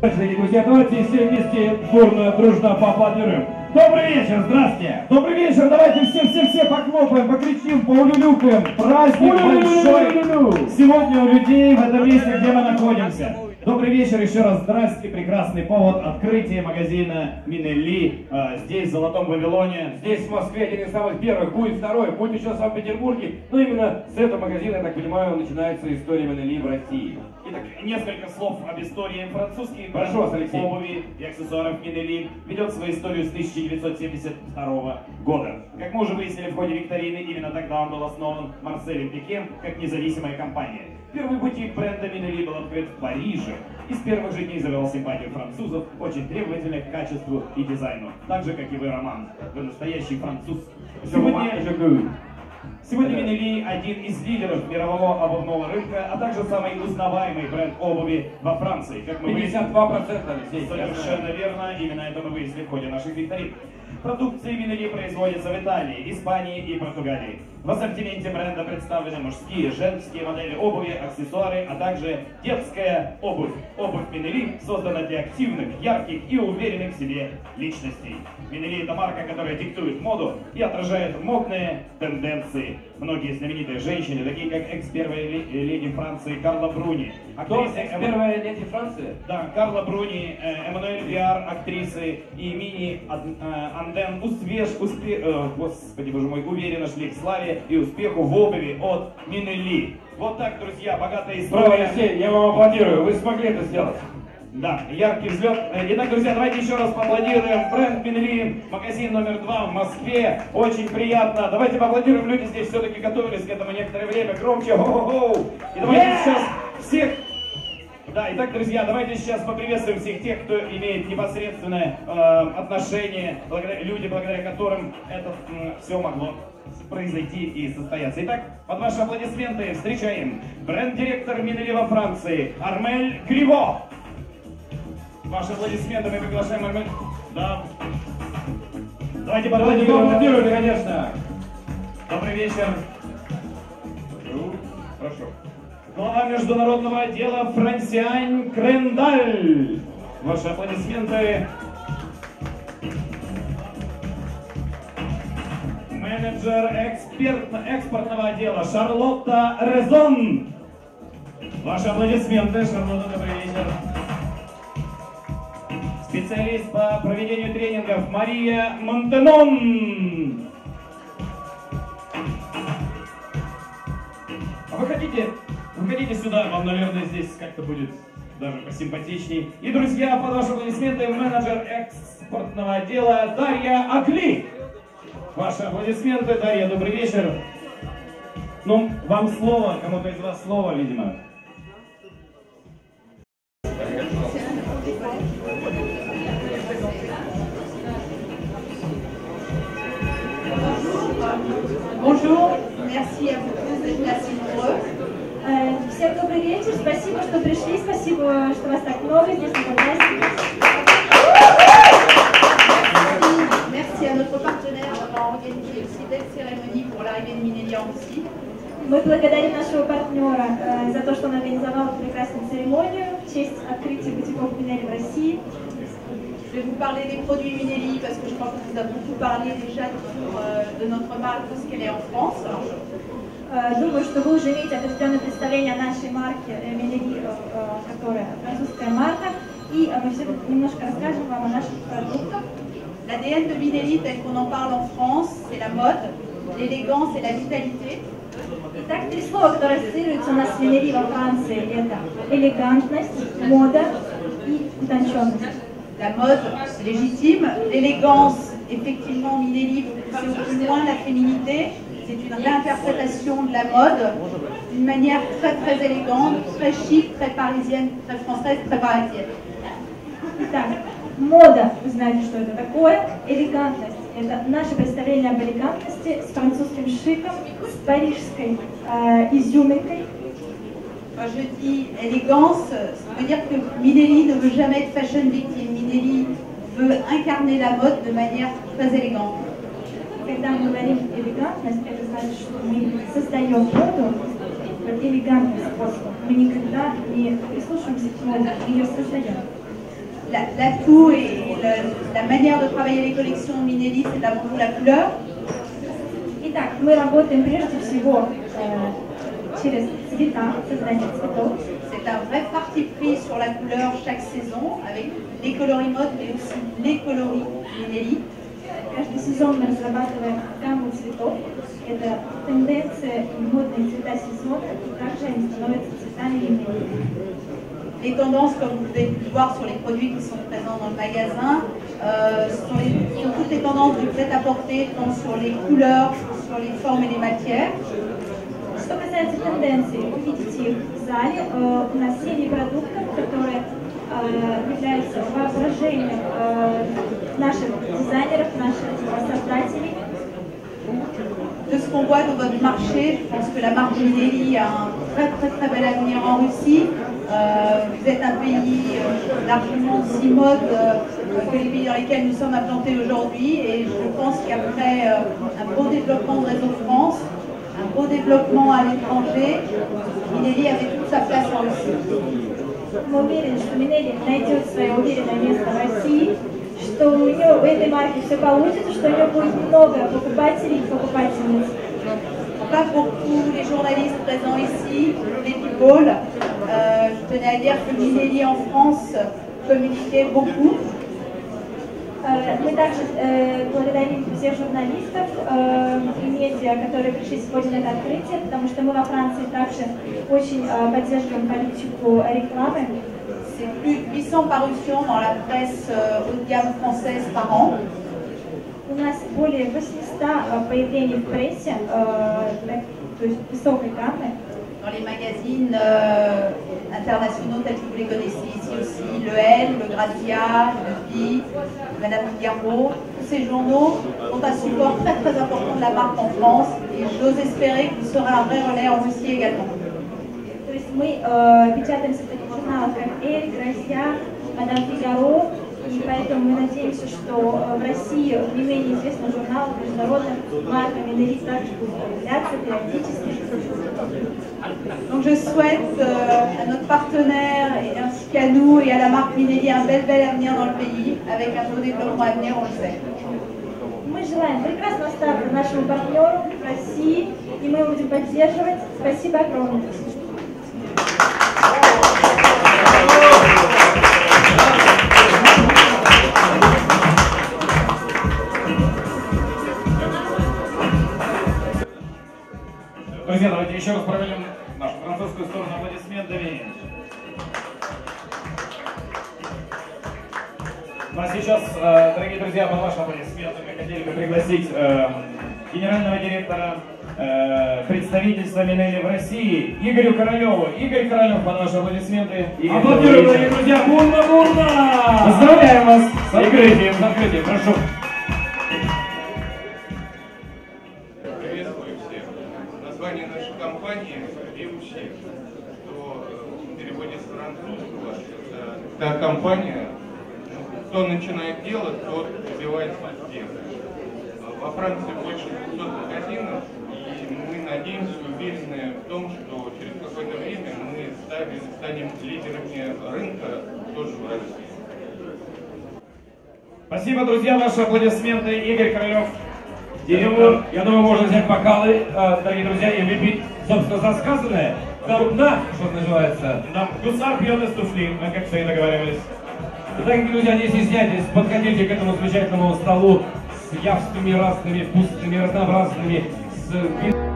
Дорогие друзья, давайте все вместе бурно, дружно поаплодируем. Добрый вечер, здравствуйте! Добрый вечер, давайте все-все-все поклопаем, покричим, поулюлюкаем. Праздник большой сегодня у людей в этом месте, где мы находимся. Добрый вечер, еще раз здрасте, прекрасный повод открытия магазина Минелли э, здесь, в Золотом Вавилоне. Здесь, в Москве, один из самых первых, будет второй, будет еще в Санкт-Петербурге. Но именно с этого магазина, я так понимаю, начинается история Минелли в России. Итак, несколько слов об истории французских Прошу Алексей. обуви и аксессуаров Минели ведет свою историю с 1972 года. Как мы уже выяснили в ходе викторины, именно тогда он был основан Марселем Пике как независимая компания. Первый бутик бренда Минели был открыт в Париже и с первых же дней завел симпатию французов, очень требовательных к качеству и дизайну, так же, как и вы, Роман. Вы настоящий француз. Сегодня Сегодня Минели один из лидеров мирового обувного рынка, а также самый узнаваемый бренд обуви во Франции. Как мы 52% Алексей. Совершенно верно, именно это мы выяснили в ходе наших викторин. Продукция Минели производится в Италии, Испании и Португалии. В ассортименте бренда представлены мужские, женские модели обуви, аксессуары, а также детская обувь. Обувь Минели создана для активных, ярких и уверенных в себе личностей. Минели это марка, которая диктует моду и отражает модные тенденции. Многие знаменитые женщины, такие как экс-первая леди Франции Карла Бруни, Кто актриса Эм- первая леди Франции? да, Карла Бруни, э, Эммануэль Виар, актрисы и Мини э, Анден успеш, успе, э, господи боже мой, уверенно шли к славе и успеху в обуви от Минели. Вот так, друзья, богатая Браво, история. Алексей, я вам аплодирую, вы смогли это сделать. Да, яркий взлет. Итак, друзья, давайте еще раз поаплодируем. Бренд Минели, магазин номер два в Москве. Очень приятно. Давайте поаплодируем. Люди здесь все-таки готовились к этому некоторое время. Громче. Хо-хо-хо. И давайте Yeah! сейчас да, итак, друзья, давайте сейчас поприветствуем всех тех, кто имеет непосредственное э, отношение, благодаря, люди, благодаря которым это все могло произойти и состояться. Итак, под ваши аплодисменты встречаем бренд-директор Минели во Франции Армель Гриво. Ваши аплодисменты мы приглашаем Армель. Да. Давайте поаплодируем. конечно. Добрый вечер. Прошу. Глава международного отдела Франсиань Крендаль. Ваши аплодисменты. Менеджер эксперт, экспортного отдела Шарлотта Резон. Ваши аплодисменты, Шарлотта, добрый вечер. Специалист по проведению тренингов Мария Монтенон. А вы хотите, вы хотите сюда, вам, наверное, здесь как-то будет даже посимпатичней. И, друзья, под ваши аплодисменты, менеджер экспортного отдела Дарья Акли. Ваши аплодисменты, Дарья, добрый вечер. Ну, вам слово, кому-то из вас слово, видимо. Всем добрый вечер, спасибо, что пришли, спасибо, что вас так много здесь на празднике. Merci à notre partenaire d'avoir organisé aussi belle cérémonie pour l'arrivée de Minelli en Russie. Мы благодарим нашего партнера э, за то, что он организовал эту прекрасную церемонию в честь открытия бутиков Минели в России. Je vais vous parler des produits Minelli parce que je crois qu'on vous a beaucoup parlé déjà autour, euh, de notre marque, de ce qu'elle est en France. Э, Думаю, что вы уже имеете определенное представление о нашей марке э, Минели, э, э, которая французская марка. И э, мы все немножко расскажем вам о наших продуктах. L'ADN de Minelli tel qu'on en parle en France, c'est la mode, l'élégance et la vitalité. Итак, три слова, которые ассоциируются у нас с Минели во Франции. Это элегантность, мода и утонченность. La mode légitime, l'élégance, effectivement, Minelli poussait au plus loin la féminité. C'est une réinterprétation de la mode d'une manière très très élégante, très chic, très parisienne, très française, très parisienne. Итак, мода, вы знаете, что это такое. Элегантность. Это наше представление об элегантности с французским шиком, с парижской э, изюминкой. Quand je dis élégance, ça veut dire que Minelli ne veut jamais être fashion victime. Minelli veut incarner la mode de manière très élégante. Когда мы говорим элегантность, это значит, что мы создаем моду под элегантным способом. Мы никогда не прислушиваемся к моде, мы ее создаем. L'atout et la, la manière de travailler les collections Minelli, c'est avant tout la couleur. Итак, мы работаем прежде всего э, через цвета, создание цветов. C'est un vrai parti pris sur la couleur chaque saison, avec les coloris mode, mais aussi les coloris Minelli. Каждый сезон мы разрабатываем гамму цветов. Это тенденция и модные цвета сезона, и также они становятся цветами Minelli. Les tendances, comme vous pouvez le voir sur les produits qui sont présents dans le magasin, euh, sont, les, sont toutes les tendances du prêt-à-porter, tant sur les couleurs, sur les formes et les matières. Что касается тенденций, вы видите их в зале. Э, у нас серии продуктов, которые э, являются воображением э, наших дизайнеров, наших создателей. De ce qu'on voit dans votre marché, je pense que la marque Minelli a un très très très bel avenir en Russie. Euh, vous êtes un pays euh, largement aussi mode euh, que les pays dans lesquels nous sommes implantés aujourd'hui et je pense qu'après euh, un beau développement de Réseau France, un beau développement à l'étranger, Minelli avait toute sa place en Russie. Мы уверены, что Минелли найдет свое уверенное место в России, что у нее в этой марке все получится, что у нее будет много покупателей и покупательниц. Pas pour tous les journalistes présents ici, les people. Euh, je tenais à dire que Minelli en France communiquait beaucoup. Э, Мы также э, благодарим всех журналистов э, и медиа, которые пришли сегодня на это открытие, потому что мы во Франции также очень э, поддерживаем политику рекламы. C'est plus de 800 parutions dans la presse euh, haut de gamme française par an. У нас более 800 э, появлений в прессе, э, так- то есть высокой гаммы. dans les magazines euh, internationaux tels que vous les connaissez ici aussi, le L, le Grazia, le Vie, Madame Figaro. Tous ces journaux ont un support très très important de la marque en France et j'ose espérer qu'il sera un vrai relais en Russie également. То есть мы э, печатаемся в таких журналах, как «Эль», «Грозья», «Мадам Фигаро», и поэтому мы надеемся, что э, в России не менее известный журнал международных марка Минерит также будет появляться периодически. Donc je souhaite euh, à notre partenaire et ainsi qu'à nous et à la marque Minelli un bel bel avenir dans le pays avec un beau développement à venir, on le sait. Желаем прекрасного старта нашему партнеру России, и мы его будем поддерживать. Спасибо огромное. Друзья, давайте еще раз проведем нашу французскую сторону аплодисментами. Сейчас, э, дорогие друзья, под ваши аплодисменты мы хотели бы пригласить э, генерального директора э, представительства Минели в России Игорю Королеву. Игорь Королев, под ваши аплодисменты. Игорь, Аплодируем, дорогие друзья! Бурно, бурно! Поздравляем вас с открытием. С открытием, прошу. Приветствую всех. Название нашей компании «Виучи», что переводе с французского это компания, кто начинает делать, тот добивается успеха. Во Франции больше 200 магазинов, и мы надеемся, уверены в том, что через какое-то время мы станем, станем лидерами рынка тоже в России. Спасибо, друзья, ваши аплодисменты. Игорь Королев. Думаю, я думаю, можно взять бокалы, э, дорогие друзья, и выпить, собственно, за сказанное. Нам на, что называется. Нам гусар пьет из туфли, мы как всегда договаривались. Дорогие друзья, не стесняйтесь, подходите к этому замечательному столу с явственными разными, вкусными, разнообразными, с